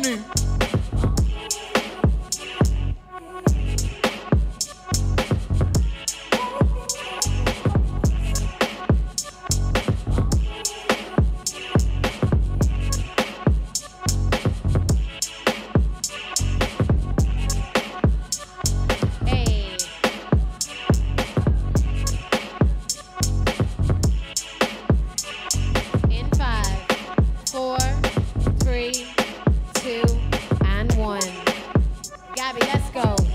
Omni. Let's go.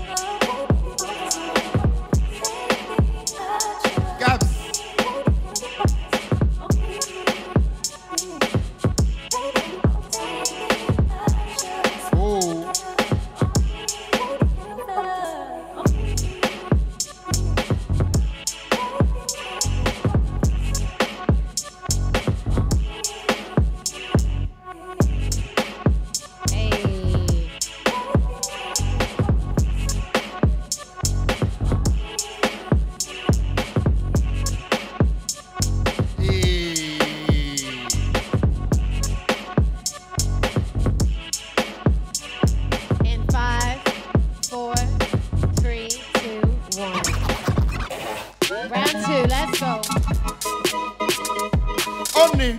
Let's. Omni.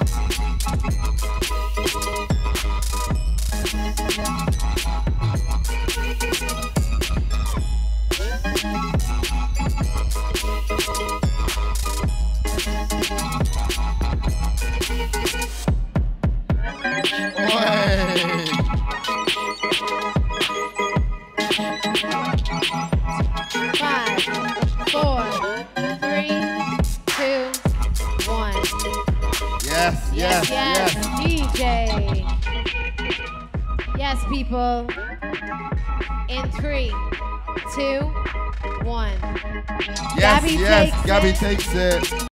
Five, four, three, two, one. Yes, yes, yes. DJ. Yes, people. In three, two, one. Yes, Gabby yes. takes Gabby it. takes it.